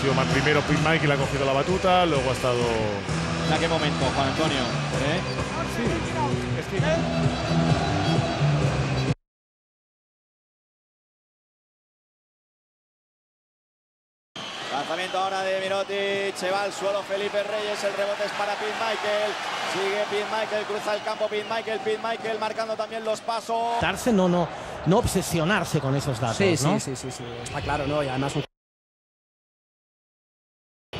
sido más primero Pin Michael ha cogido la batuta, luego ha estado. ¿A qué momento, Juan Antonio? ¿Eh? Sí, es que. Lanzamiento ahora de Mirotic, se va al suelo Felipe Reyes, el rebote es para Pete Michael, sigue Pete Michael, cruza el campo Pete Michael, Pete Michael marcando también los pasos. Darse, no, no, no obsesionarse con esos datos, Sí, ¿no? sí, sí, sí, sí, está claro, ¿no? Y además un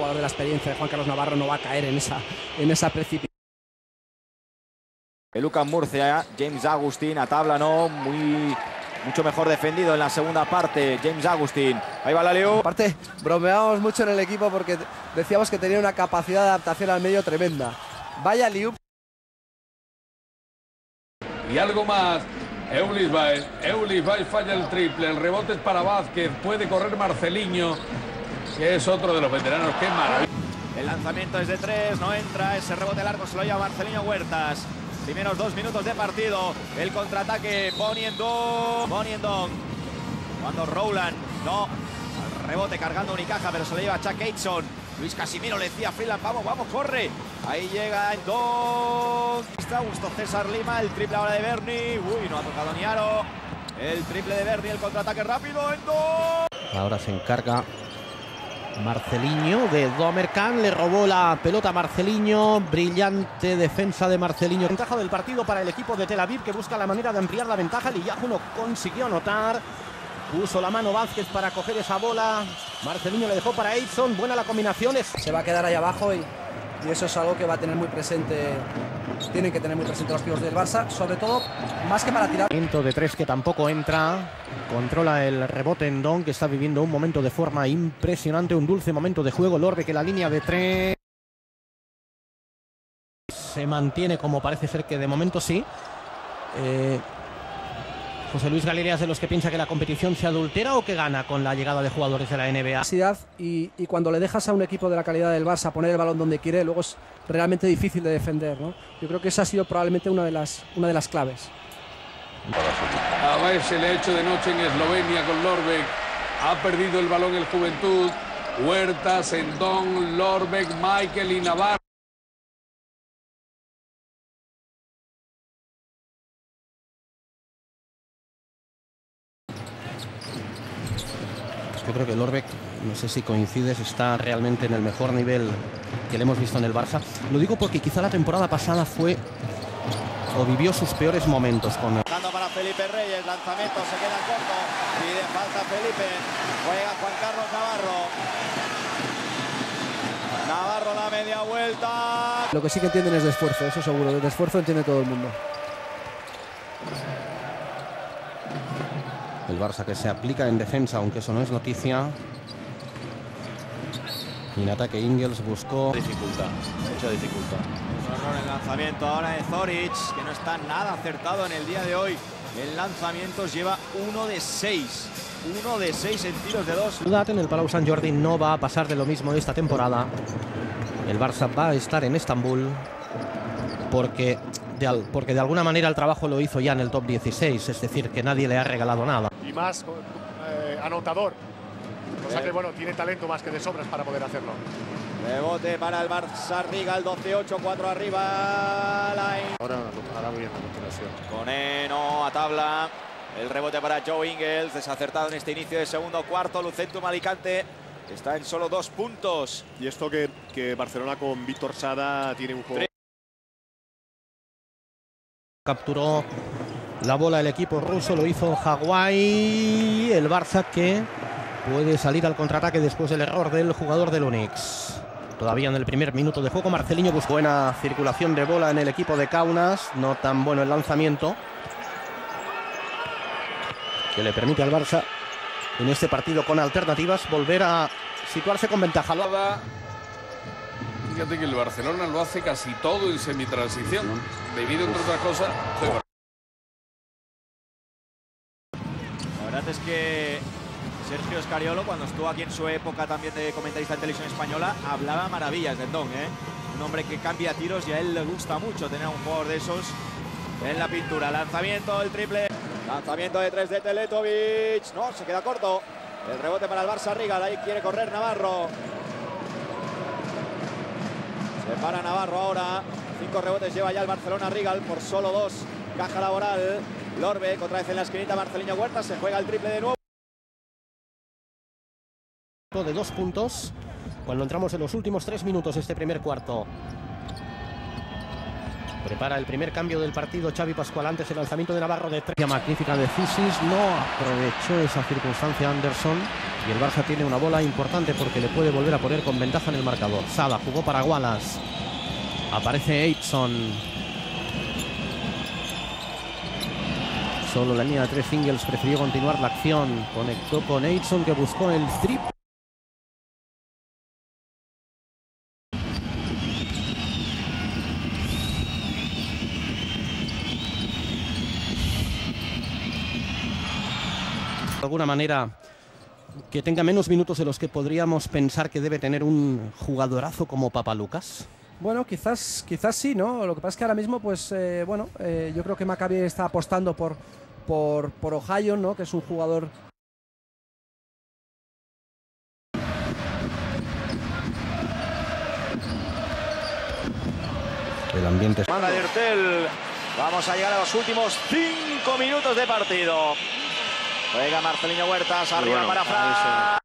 jugador de la experiencia de Juan Carlos Navarro no va a caer en esa, en esa precipitación. Lucas Murcia, James Agustín, a tabla no, muy mucho mejor defendido en la segunda parte, James Agustín. Ahí va la Leo. Aparte, bromeábamos mucho en el equipo porque decíamos que tenía una capacidad de adaptación al medio tremenda. Vaya Liu. Y algo más. Eulis Baez. Eulis Baez falla el triple. El rebote es para Vázquez. Puede correr Marceliño, que es otro de los veteranos. Qué maravilla. El lanzamiento es de tres, no entra, ese rebote largo se lo lleva Marcelino Huertas. Primeros dos minutos de partido, el contraataque, Boniendon, Boniendon. Cuando Rowland, no, al rebote cargando Unicaja, pero se lo lleva Chuck Aitson. Luis Casimiro le decía a Freeland, vamos, vamos, corre. Ahí llega Endon. Está Augusto César Lima, el triple ahora de Bernie. Uy, no ha tocado ni aro. El triple de Bernie, el contraataque rápido, Endon. Ahora se encarga Marceliño de Domercan, le robó la pelota a Marceliño, brillante defensa de Marceliño. Ventaja del partido para el equipo de Tel Aviv que busca la manera de ampliar la ventaja. Lillajo no consiguió anotar. Puso la mano Vázquez para coger esa bola. Marceliño le dejó para Edson. Buena la combinación. Se va a quedar ahí abajo y, y eso es algo que va a tener muy presente. Tienen que tener muy presente los pibos del Barça, sobre todo más que para tirar. Momento de tres que tampoco entra. Controla el rebote en Don, que está viviendo un momento de forma impresionante. Un dulce momento de juego. Lorbe que la línea de tres se mantiene como parece ser que de momento sí. Eh, José Luis Galerías de los que piensa que la competición se adultera o que gana con la llegada de jugadores de la NBA. y, y cuando le dejas a un equipo de la calidad del Barça poner el balón donde quiere, luego es realmente difícil de defender. ¿no? Yo creo que esa ha sido probablemente una de las, una de las claves. A ver, se le ha hecho de noche en Eslovenia con Lorbeck. Ha perdido el balón el Juventud. Huerta, Sendón, Lorbeck, Michael y Navarro. Yo creo que Lorbeck, no sé si coincides, está realmente en el mejor nivel que le hemos visto en el Barça. Lo digo porque quizá la temporada pasada fue o vivió sus peores momentos con él. Dando para Felipe Reyes, lanzamiento, se queda corto. Pide falta Felipe. Juega Juan Carlos Navarro. Navarro la media vuelta. Lo que sí que entienden es de esfuerzo, eso seguro. De esfuerzo entiende todo el mundo. El Barça que se aplica en defensa, aunque eso no es noticia. Y en ataque Ingels buscó Dificultad, mucha dificultad. Un error en el lanzamiento ahora de Zoric, que no está nada acertado en el día de hoy. En lanzamientos lleva uno de seis. Uno de seis en tiros de dos. En el Palau Sant Jordi no va a pasar de lo mismo esta temporada. El Barça va a estar en Estambul porque de, al- porque de alguna manera el trabajo lo hizo ya en el top 16, es decir, que nadie le ha regalado nada. Y más eh, anotador. O sea Eh. que, bueno, tiene talento más que de sobras para poder hacerlo. Rebote para el Barça Riga, el 12-8, 4 arriba. Line. Ahora lo hará muy bien a continuación. Coneno a tabla. El rebote para Joe Ingles, desacertado en este inicio de segundo cuarto. Lucentum Alicante está en solo dos puntos. Y esto que, que Barcelona con Víctor Sada tiene un juego. Capturó la bola el equipo ruso, lo hizo Hawái. El Barça que puede salir al contraataque después del error del jugador del Unix. Todavía en el primer minuto de juego, Marcelinho buscó buena circulación de bola en el equipo de Kaunas. No tan bueno el lanzamiento. Que le permite al Barça en este partido con alternativas volver a situarse con ventaja. Lo- Fíjate que el Barcelona lo hace casi todo en semitransición. Debido, entre otras cosas, es que Sergio Escariolo, cuando estuvo aquí en su época también de comentarista en televisión española, hablaba maravillas del Don, ¿eh? Un hombre que cambia tiros y a él le gusta mucho tener un jugador de esos en la pintura. Lanzamiento, el triple. Lanzamiento de tres de Teletovic. No, se queda corto. El rebote para el Barça Rigal. Ahí quiere correr Navarro. Se para Navarro ahora. Cinco rebotes lleva ya el Barcelona Rigal por solo dos. Caja laboral. Lorbeck otra vez en la esquinita. Marceliño Huerta se juega el triple de nuevo. de dos puntos cuando entramos en los últimos tres minutos de este primer cuarto. Prepara el primer cambio del partido Xavi Pascual antes el lanzamiento de Navarro de tres. Magnífica de Cisis, no aprovechó esa circunstancia Anderson y el Barça tiene una bola importante porque le puede volver a poner con ventaja en el marcador. Sala jugó para Wallace. Aparece Aitson. Solo la línea de tres singles prefirió continuar la acción. Conectó con Aitson que buscó el triple. de alguna manera que tenga menos minutos de los que podríamos pensar que debe tener un jugadorazo como Papa Lucas? Bueno, quizás, quizás sí, ¿no? Lo que pasa es que ahora mismo, pues, eh, bueno, eh, yo creo que Maccabi está apostando por, por, por Ohio, ¿no? Que es un jugador El ambiente. Manda. Vamos a llegar a los últimos cinco minutos de partido. Juega Marcelino Huertas, arriba bueno, para Fran.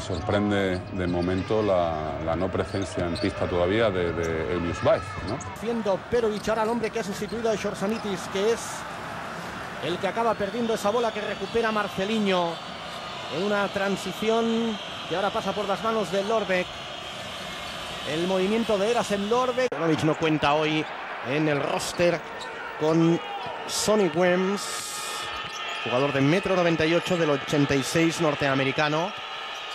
Sorprende de momento la, la no presencia en pista todavía de, de Elius Baez, ¿no? Haciendo Perovic ahora el hombre que ha sustituido a Shorsanitis, que es el que acaba perdiendo esa bola que recupera Marceliño en una transición que ahora pasa por las manos de Lorbeck. El movimiento de Eras en Lorbeck. No cuenta hoy en el roster con Sonny Wems, jugador de metro 98 del 86 norteamericano,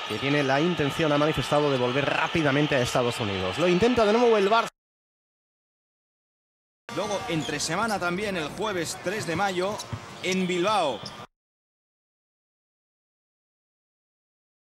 que tiene la intención, ha manifestado, de volver rápidamente a Estados Unidos. Lo intenta de nuevo el Barça. Luego, entre semana también, el jueves 3 de mayo, en Bilbao.